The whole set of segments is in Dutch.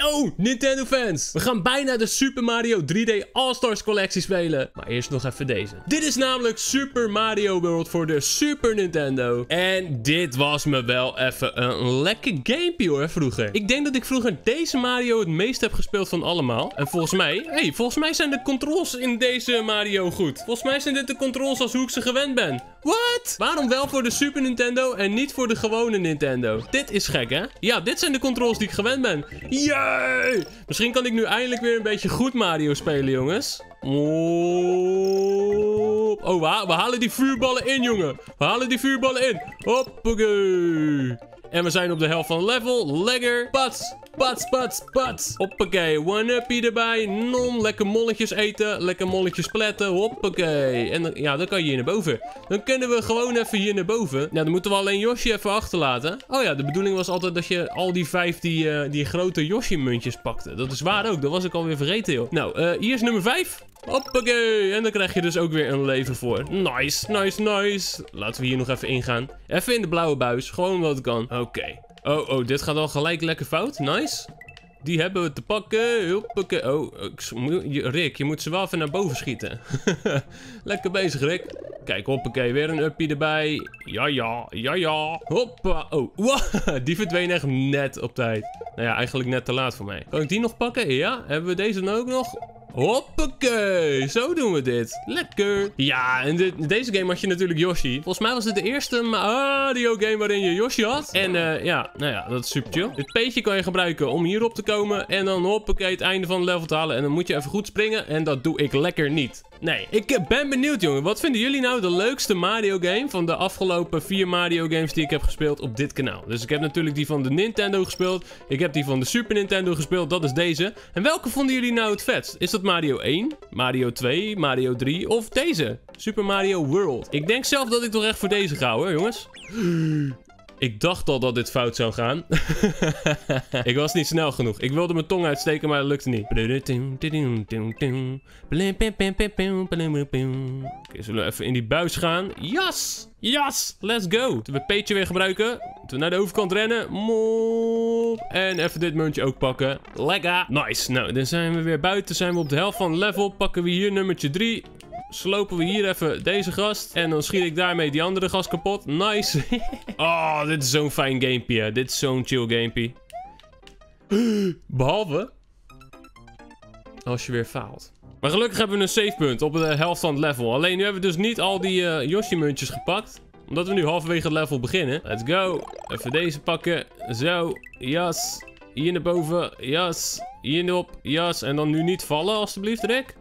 Yo, Nintendo fans! We gaan bijna de Super Mario 3D All-Stars collectie spelen. Maar eerst nog even deze. Dit is namelijk Super Mario World voor de Super Nintendo. En dit was me wel even een lekker gamepje hoor, vroeger. Ik denk dat ik vroeger deze Mario het meest heb gespeeld van allemaal. En volgens mij, hey, volgens mij zijn de controls in deze Mario goed. Volgens mij zijn dit de controls als hoe ik ze gewend ben. What? Waarom wel voor de Super Nintendo en niet voor de gewone Nintendo? Dit is gek, hè? Ja, dit zijn de controls die ik gewend ben. Yay! Misschien kan ik nu eindelijk weer een beetje goed Mario spelen, jongens. Oh, we, we halen die vuurballen in, jongen. We halen die vuurballen in. Hoppakee. En we zijn op de helft van level. Lekker. Pats, pats, pats, pats. Hoppakee. One-uppie erbij. Non. Lekker molletjes eten. Lekker molletjes pletten. Hoppakee. En ja, dan kan je hier naar boven. Dan kunnen we gewoon even hier naar boven. Ja, dan moeten we alleen Yoshi even achterlaten. Oh ja, de bedoeling was altijd dat je al die vijf die, uh, die grote Yoshi-muntjes pakte. Dat is waar ook. Dat was ik alweer vergeten, joh. Nou, uh, hier is nummer vijf. Hoppakee. En dan krijg je dus ook weer een leven voor. Nice, nice, nice. Laten we hier nog even ingaan. Even in de blauwe buis. Gewoon het kan. Oké. Oh, oh, dit gaat al gelijk lekker fout. Nice. Die hebben we te pakken. Hoppakee. Oh, Rick, je moet ze wel even naar boven schieten. lekker bezig, Rick. Kijk, hoppakee, weer een uppie erbij. Ja, ja, ja, ja. Hoppa. Oh, die verdween echt net op tijd. Nou ja, eigenlijk net te laat voor mij. Kan ik die nog pakken? Ja, hebben we deze dan ook nog? Hoppakee, zo doen we dit. Lekker. Ja, en dit, deze game had je natuurlijk Yoshi. Volgens mij was het de eerste Mario game waarin je Yoshi had. En uh, ja, nou ja, dat is super chill. Dit peetje kan je gebruiken om hierop te komen. En dan hoppakee het einde van het level te halen. En dan moet je even goed springen. En dat doe ik lekker niet. Nee, ik ben benieuwd jongen. Wat vinden jullie nou de leukste Mario game van de afgelopen vier Mario games die ik heb gespeeld op dit kanaal? Dus ik heb natuurlijk die van de Nintendo gespeeld. Ik heb die van de Super Nintendo gespeeld. Dat is deze. En welke vonden jullie nou het vetst? Is dat Mario 1, Mario 2, Mario 3 of deze? Super Mario World. Ik denk zelf dat ik toch echt voor deze ga hoor, jongens. Ik dacht al dat dit fout zou gaan. ik was niet snel genoeg. Ik wilde mijn tong uitsteken, maar dat lukte niet. Oké, zullen we even in die buis gaan? Jas! Jas! Let's go! Moeten we peetje weer gebruiken. Moeten we naar de overkant rennen. Mop. En even dit muntje ook pakken. Lekker! Nice! Nou, dan zijn we weer buiten. Zijn we op de helft van level. Pakken we hier nummertje 3 slopen we hier even deze gast. En dan schiet ik daarmee die andere gast kapot. Nice. oh, dit is zo'n fijn gamepje. Dit is zo'n chill gamepje. Behalve... Als je weer faalt. Maar gelukkig hebben we een savepunt op de helft van het level. Alleen nu hebben we dus niet al die uh, Yoshi-muntjes gepakt. Omdat we nu halverwege het level beginnen. Let's go. Even deze pakken. Zo. Jas. Hier naar boven. Jas. Hier op. Jas. En dan nu niet vallen, alstublieft, Rick.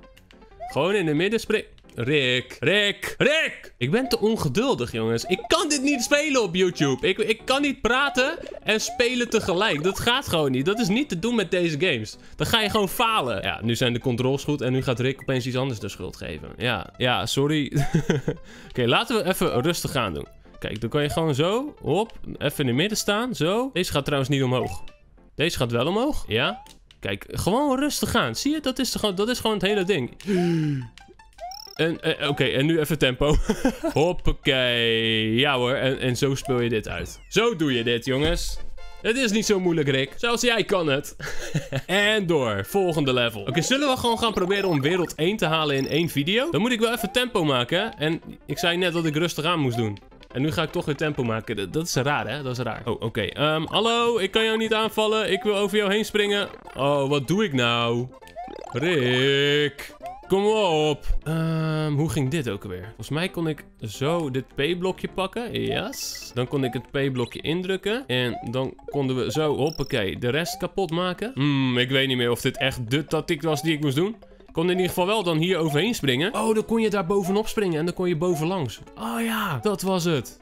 Gewoon in de midden springen. Rick, Rick, Rick! Ik ben te ongeduldig, jongens. Ik kan dit niet spelen op YouTube. Ik, ik kan niet praten en spelen tegelijk. Dat gaat gewoon niet. Dat is niet te doen met deze games. Dan ga je gewoon falen. Ja, nu zijn de controls goed en nu gaat Rick opeens iets anders de schuld geven. Ja, ja, sorry. Oké, laten we even rustig gaan doen. Kijk, dan kan je gewoon zo, hop, even in het midden staan, zo. Deze gaat trouwens niet omhoog. Deze gaat wel omhoog, ja. Kijk, gewoon rustig gaan. Zie je, dat is, dat is gewoon het hele ding. Eh, Oké, en nu even tempo. Hoppakee. Ja hoor, en, en zo speel je dit uit. Zo doe je dit, jongens. Het is niet zo moeilijk, Rick. Zelfs jij kan het. en door. Volgende level. Oké, zullen we gewoon gaan proberen om wereld 1 te halen in één video? Dan moet ik wel even tempo maken. En ik zei net dat ik rustig aan moest doen. En nu ga ik toch weer tempo maken. Dat, is raar, hè? Dat is raar. Oh, oké. Ehm, hallo, ik kan jou niet aanvallen. Ik wil over jou heen springen. Oh, wat doe ik nou? Rick. Kom op. Um, hoe ging dit ook alweer? Volgens mij kon ik zo dit P-blokje pakken. Yes. Dan kon ik het P-blokje indrukken. En dan konden we zo, hoppakee, de rest kapot maken. Hmm, ik weet niet meer of dit echt de tactiek was die ik moest doen. Kon in ieder geval wel dan hier overheen springen. Oh, dan kon je daar bovenop springen en dan kon je bovenlangs. Oh ja, dat was het.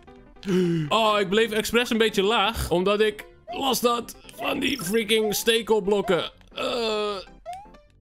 Oh, ik bleef expres een beetje laag, omdat ik last had van die freaking stekelblokken. Uh,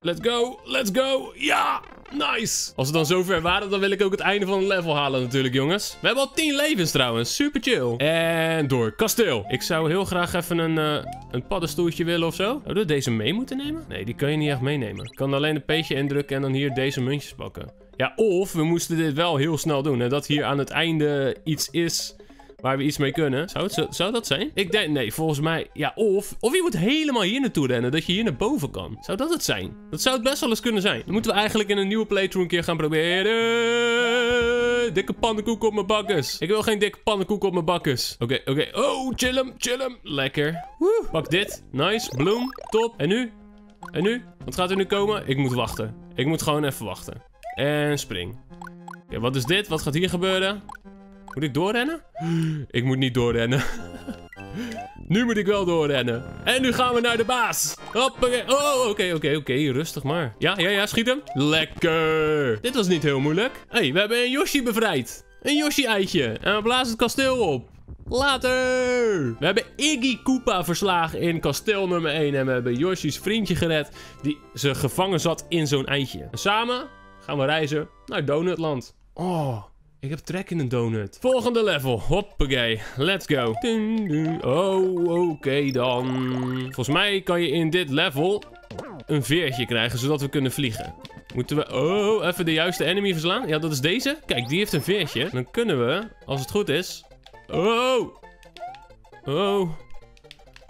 Let's go, let's go. Ja, nice. Als we dan zover waren, dan wil ik ook het einde van het level halen natuurlijk, jongens. We hebben al 10 levens trouwens, super chill. En door, kasteel. Ik zou heel graag even een, uh, een paddenstoeltje willen of zo. Zouden we deze mee moeten nemen? Nee, die kan je niet echt meenemen. Ik kan alleen een peetje indrukken en dan hier deze muntjes pakken. Ja, of we moesten dit wel heel snel doen. En dat hier aan het einde iets is waar we iets mee kunnen. Zou, zou dat zijn? Ik denk, nee, volgens mij, ja, of, of je moet helemaal hier naartoe rennen, dat je hier naar boven kan. Zou dat het zijn? Dat zou het best wel eens kunnen zijn. Dan moeten we eigenlijk in een nieuwe playthrough een keer gaan proberen. Dikke pannenkoek op mijn bakkes. Ik wil geen dikke pannenkoek op mijn bakkes. Oké, oké. Oh, chill hem, chill hem. Lekker. Woe. Pak dit. Nice. Bloem. Top. En nu? En nu? Wat gaat er nu komen? Ik moet wachten. Ik moet gewoon even wachten. En spring. Oké, wat is dit? Wat gaat hier gebeuren? Moet ik doorrennen? Ik moet niet doorrennen. Nu moet ik wel doorrennen. En nu gaan we naar de baas. Hoppakee. Oh, oké, oké, oké. Rustig maar. Ja, ja, ja. Schiet hem. Lekker. Dit was niet heel moeilijk. Hé, hey, we hebben een Yoshi bevrijd. Een Yoshi-eitje. En we blazen het kasteel op. Later! We hebben Iggy Koopa verslagen in kasteel nummer 1. En we hebben Yoshi's vriendje gered die ze gevangen zat in zo'n eitje. En samen gaan we reizen naar Donutland. Oh, ik heb trek in een donut. Volgende level. Hoppakee. Let's go. Oh, oké dan. Volgens mij kan je in dit level een veertje krijgen, zodat we kunnen vliegen. Moeten we... Oh, even de juiste enemy verslaan. Ja, dat is deze. Kijk, die heeft een veertje. Dan kunnen we, als het goed is... Oh! Oh.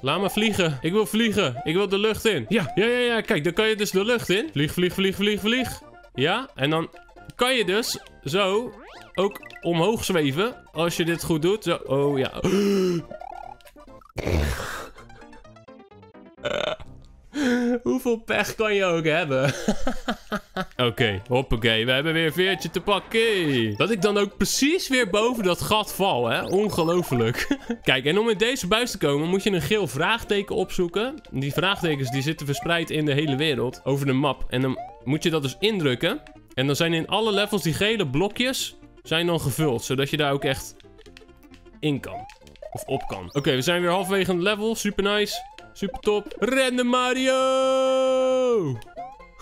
Laat me vliegen. Ik wil vliegen. Ik wil de lucht in. Ja, ja, ja, ja. Kijk, dan kan je dus de lucht in. Vlieg, vlieg, vlieg, vlieg, vlieg. Ja, en dan kan je dus zo ook omhoog zweven. Als je dit goed doet. Zo. Oh, ja. Hoeveel pech kan je ook hebben? Oké, hoppakee. We hebben weer een veertje te pakken. Dat ik dan ook precies weer boven dat gat val, hè? Ongelooflijk. Kijk, en om in deze buis te komen moet je een geel vraagteken opzoeken. Die vraagtekens die zitten verspreid in de hele wereld over de map. En dan moet je dat dus indrukken. En dan zijn in alle levels die gele blokjes zijn dan gevuld. Zodat je daar ook echt in kan. Of op kan. Oké, we zijn weer halverwege het level. Super nice. Super top. Rennen Mario!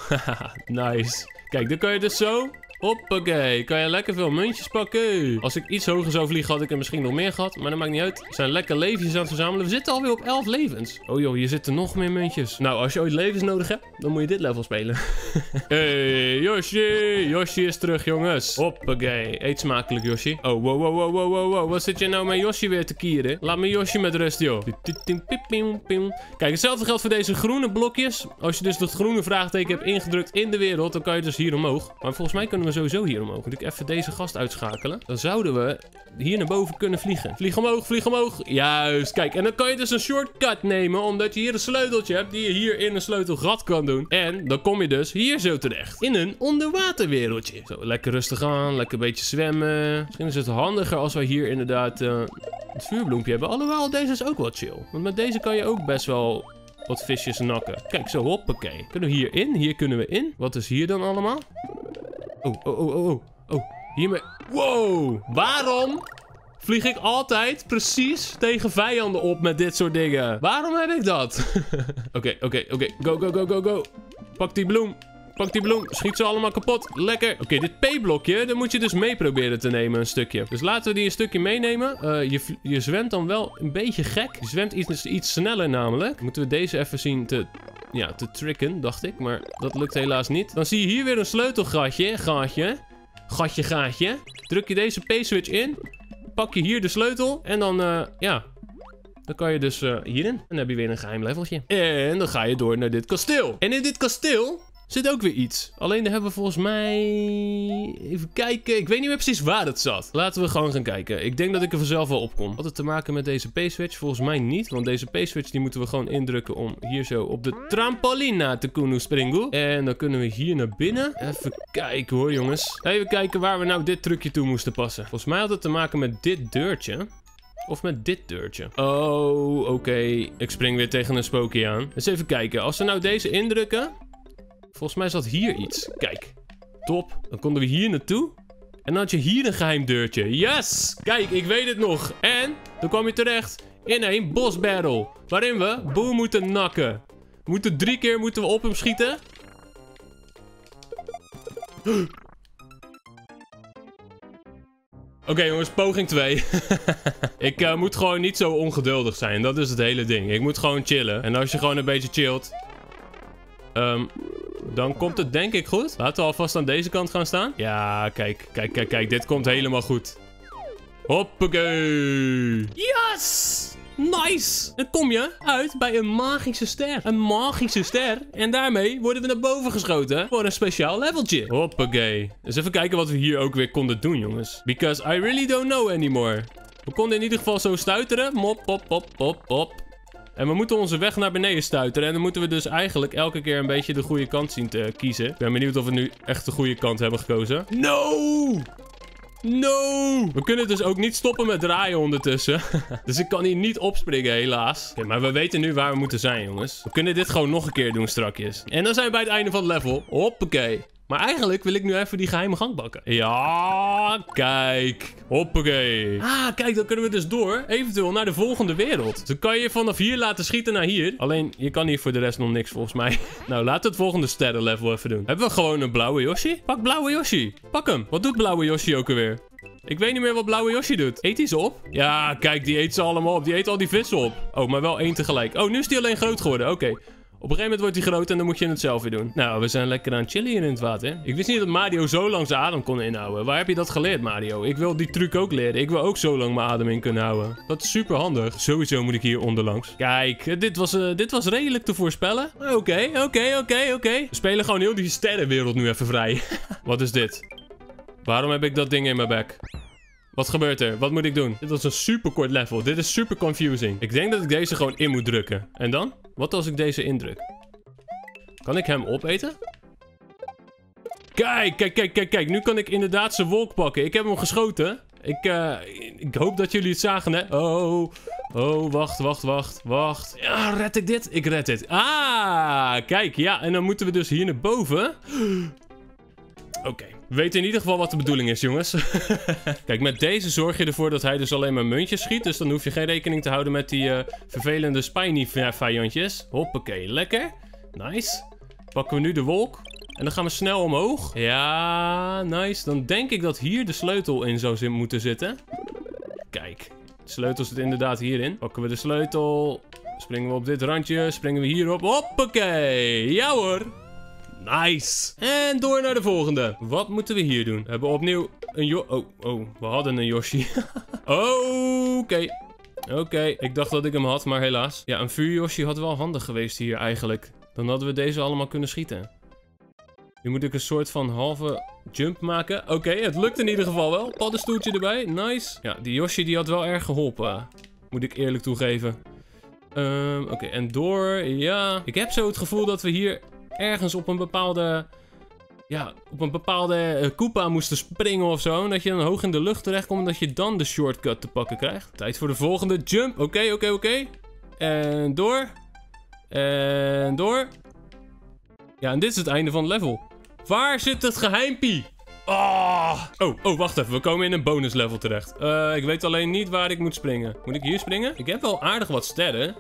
Nice. Kijk, dan kan je dus zo. Hoppakee, kan je lekker veel muntjes pakken. Als ik iets hoger zou vliegen, had ik er misschien nog meer gehad. Maar dat maakt niet uit. We zijn lekker levens aan het verzamelen. We zitten alweer op 11 levens. Oh joh, hier zitten nog meer muntjes. Nou, als je ooit levens nodig hebt, dan moet je dit level spelen. hey, Yoshi. Yoshi is terug, jongens. Hoppakee. Eet smakelijk, Yoshi. Oh, wow, wow, wow, wow, wow, wow. Wat zit je nou met Yoshi weer te kieren? Laat me Yoshi met rust, joh. Kijk, hetzelfde geldt voor deze groene blokjes. Als je dus dat groene vraagteken hebt ingedrukt in de wereld, dan kan je dus hier omhoog. Maar volgens mij kunnen we sowieso hier omhoog. Moet ik even deze gast uitschakelen? Dan zouden we hier naar boven kunnen vliegen. Vlieg omhoog, vlieg omhoog. Juist, kijk. En dan kan je dus een shortcut nemen, omdat je hier een sleuteltje hebt die je hier in een sleutelgat kan doen. En dan kom je dus hier zo terecht. In een onderwaterwereldje. Zo, lekker rustig aan, lekker een beetje zwemmen. Misschien is het handiger als wij hier inderdaad uh, het vuurbloempje hebben. Alhoewel, deze is ook wel chill. Want met deze kan je ook best wel wat visjes nakken. Kijk, zo hoppakee. Kunnen we hier in? Hier kunnen we in. Wat is hier dan allemaal? Oh, oh, oh, oh, oh. Oh, hiermee... Wow! Waarom vlieg ik altijd precies tegen vijanden op met dit soort dingen? Waarom heb ik dat? Oké, oké, oké. Go, go, go, go, go. Pak die bloem. Pak die bloem. Schiet ze allemaal kapot. Lekker. Oké, dit P-blokje, dan moet je dus mee proberen te nemen een stukje. Dus laten we die een stukje meenemen. Uh, je, je zwemt dan wel een beetje gek. Je zwemt iets, iets sneller namelijk. Moeten we deze even zien te ja, te tricken, dacht ik. Maar dat lukt helaas niet. Dan zie je hier weer een sleutelgatje. Gaatje. Gatje, gaatje. Druk je deze P-switch in. Pak je hier de sleutel. En dan, uh, ja... Dan kan je dus uh, hierin. En dan heb je weer een geheim leveltje. En dan ga je door naar dit kasteel. En in dit kasteel zit ook weer iets. Alleen daar hebben we volgens mij... Even kijken. Ik weet niet meer precies waar het zat. Laten we gewoon gaan kijken. Ik denk dat ik er vanzelf wel op kom. Had het te maken met deze P-switch? Volgens mij niet. Want deze P-switch die moeten we gewoon indrukken om hier zo op de trampolina te kunnen springen. En dan kunnen we hier naar binnen. Even kijken hoor jongens. Even kijken waar we nou dit trucje toe moesten passen. Volgens mij had het te maken met dit deurtje. Of met dit deurtje. Oh, oké. Ik spring weer tegen een spookje aan. Eens even kijken. Als we nou deze indrukken... Volgens mij zat hier iets. Kijk. Top. Dan konden we hier naartoe. En dan had je hier een geheim deurtje. Yes! Kijk, ik weet het nog. En dan kwam je terecht in een boss battle. Waarin we Boe moeten nakken. We moeten drie keer moeten we op hem schieten. Oké jongens, poging 2. ik uh, moet gewoon niet zo ongeduldig zijn. Dat is het hele ding. Ik moet gewoon chillen. En als je gewoon een beetje chillt... Um, dan komt het denk ik goed. Laten we alvast aan deze kant gaan staan. Ja, kijk, kijk, kijk, kijk. Dit komt helemaal goed. Hoppakee. Yes! Nice! Dan kom je uit bij een magische ster. Een magische ster. En daarmee worden we naar boven geschoten voor een speciaal leveltje. Hoppakee. Dus even kijken wat we hier ook weer konden doen, jongens. Because I really don't know anymore. We konden in ieder geval zo stuiteren. Mop, pop, pop, pop, pop. En we moeten onze weg naar beneden stuiteren. En dan moeten we dus eigenlijk elke keer een beetje de goede kant zien te kiezen. Ik ben benieuwd of we nu echt de goede kant hebben gekozen. No! No! We kunnen dus ook niet stoppen met draaien ondertussen. dus ik kan hier niet opspringen, helaas. Okay, maar we weten nu waar we moeten zijn, jongens. We kunnen dit gewoon nog een keer doen strakjes. En dan zijn we bij het einde van het level. Hoppakee. Maar eigenlijk wil ik nu even die geheime gang bakken. Ja, kijk. Hoppakee. Ah, kijk, dan kunnen we dus door. Eventueel naar de volgende wereld. Dus dan kan je vanaf hier laten schieten naar hier. Alleen, je kan hier voor de rest nog niks volgens mij. nou, laten we het volgende sterrenlevel even doen. Hebben we gewoon een blauwe Yoshi? Pak blauwe Yoshi. Pak hem. Wat doet blauwe Yoshi ook alweer? Ik weet niet meer wat blauwe Yoshi doet. Eet hij ze op? Ja, kijk, die eet ze allemaal op. Die eet al die vissen op. Oh, maar wel één tegelijk. Oh, nu is die alleen groot geworden. Oké. Op een gegeven moment wordt hij groot en dan moet je het zelf weer doen. Nou, we zijn lekker aan chillen in het water. Ik wist niet dat Mario zo lang zijn adem kon inhouden. Waar heb je dat geleerd, Mario? Ik wil die truc ook leren. Ik wil ook zo lang mijn adem in kunnen houden. Dat is super handig. Sowieso moet ik hier onderlangs. Kijk, dit was, uh, dit was redelijk te voorspellen. Oké, oké, oké, oké. We spelen gewoon heel die sterrenwereld nu even vrij. Wat is dit? Waarom heb ik dat ding in mijn bek? Wat gebeurt er? Wat moet ik doen? Dit was een super kort level. Dit is super confusing. Ik denk dat ik deze gewoon in moet drukken. En dan? Wat als ik deze indruk? Kan ik hem opeten? Kijk, kijk, kijk, kijk, kijk. Nu kan ik inderdaad zijn wolk pakken. Ik heb hem geschoten. Ik, uh, ik hoop dat jullie het zagen, hè? Oh, oh, wacht, wacht, wacht, wacht. Ja, red ik dit? Ik red dit. Ah, kijk, ja. En dan moeten we dus hier naar boven. Oké. Weten in ieder geval wat de bedoeling is, jongens. Kijk, met deze zorg je ervoor dat hij dus alleen maar muntjes schiet. Dus dan hoef je geen rekening te houden met die uh, vervelende spiny vijandjes. Hoppakee, lekker. Nice. Pakken we nu de wolk. En dan gaan we snel omhoog. Ja, nice. Dan denk ik dat hier de sleutel in zou moeten zitten. Kijk, de sleutel zit inderdaad hierin. Pakken we de sleutel. Springen we op dit randje. Springen we hierop. Hoppakee. Ja hoor. Nice. En door naar de volgende. Wat moeten we hier doen? We hebben opnieuw een jo... Oh, oh, we hadden een Yoshi. Oké. Oké, ik dacht dat ik hem had, maar helaas. Ja, een vuur Yoshi had wel handig geweest hier eigenlijk. Dan hadden we deze allemaal kunnen schieten. Nu moet ik een soort van halve jump maken. Oké, het lukt in ieder geval wel. Paddenstoeltje erbij, nice. Ja, die Yoshi die had wel erg geholpen. Moet ik eerlijk toegeven. Um, Oké, en door, ja. Ik heb zo het gevoel dat we hier ergens op een bepaalde... Ja, op een bepaalde uh, Koopa moesten springen of zo. En dat je dan hoog in de lucht terechtkomt en dat je dan de shortcut te pakken krijgt. Tijd voor de volgende jump. Oké, oké, oké. En door. En door. Ja, en dit is het einde van het level. Waar zit het geheimpie? Oh. oh, oh, wacht even. We komen in een bonus level terecht. Uh, ik weet alleen niet waar ik moet springen. Moet ik hier springen? Ik heb wel aardig wat sterren.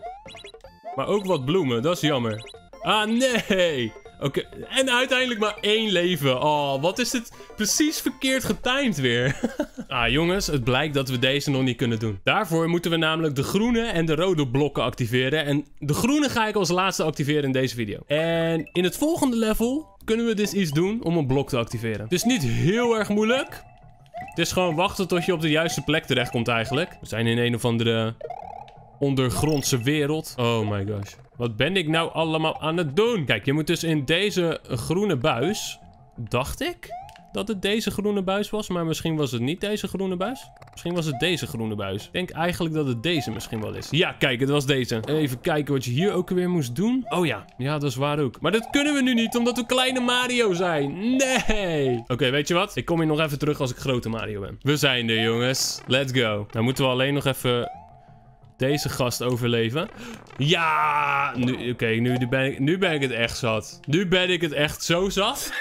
Maar ook wat bloemen. Dat is jammer. Ah, nee. Oké, en uiteindelijk maar één leven. Oh, wat is dit precies verkeerd getimed weer. ah, jongens, het blijkt dat we deze nog niet kunnen doen. Daarvoor moeten we namelijk de groene en de rode blokken activeren. En de groene ga ik als laatste activeren in deze video. En in het volgende level kunnen we dus iets doen om een blok te activeren. Het is niet heel erg moeilijk. Het is gewoon wachten tot je op de juiste plek terechtkomt eigenlijk. We zijn in een of andere ondergrondse wereld. Oh my gosh. Wat ben ik nou allemaal aan het doen? Kijk, je moet dus in deze groene buis... Dacht ik dat het deze groene buis was, maar misschien was het niet deze groene buis. Misschien was het deze groene buis. Ik denk eigenlijk dat het deze misschien wel is. Ja, kijk, het was deze. Even kijken wat je hier ook weer moest doen. Oh ja, ja, dat is waar ook. Maar dat kunnen we nu niet, omdat we kleine Mario zijn. Nee. Oké, weet je wat? Ik kom hier nog even terug als ik grote Mario ben. We zijn er, jongens. Let's go. Nou moeten we alleen nog even deze gast overleven. Ja! Nu, Oké, nu, ben ik, nu ben ik het echt zat. Nu ben ik het echt zo zat.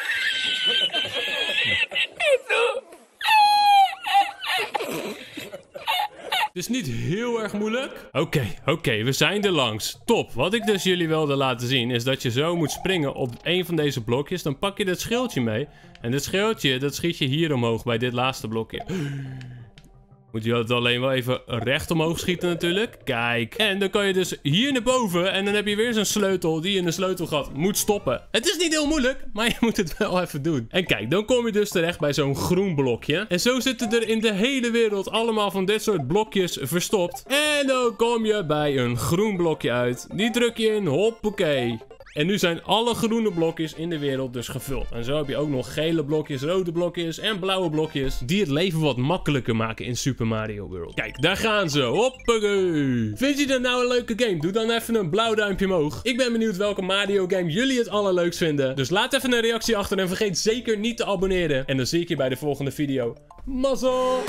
Het is niet heel erg moeilijk. Oké, oké, we zijn er langs. Top. Wat ik dus jullie wilde laten zien is dat je zo moet springen op een van deze blokjes. Dan pak je dit schildje mee. En dit schildje, dat schiet je hier omhoog bij dit laatste blokje. Moet je het alleen wel even recht omhoog schieten natuurlijk. Kijk. En dan kan je dus hier naar boven. En dan heb je weer zo'n sleutel die in de sleutelgat moet stoppen. Het is niet heel moeilijk, maar je moet het wel even doen. En kijk, dan kom je dus terecht bij zo'n groen blokje. En zo zitten er in de hele wereld allemaal van dit soort blokjes verstopt. En dan kom je bij een groen blokje uit. Die druk je in, hoppakee. En nu zijn alle groene blokjes in de wereld dus gevuld. En zo heb je ook nog gele blokjes, rode blokjes en blauwe blokjes. Die het leven wat makkelijker maken in Super Mario World. Kijk, daar gaan ze. Hoppakee. Vind je dat nou een leuke game? Doe dan even een blauw duimpje omhoog. Ik ben benieuwd welke Mario game jullie het allerleukst vinden. Dus laat even een reactie achter en vergeet zeker niet te abonneren. En dan zie ik je bij de volgende video. Mazzel!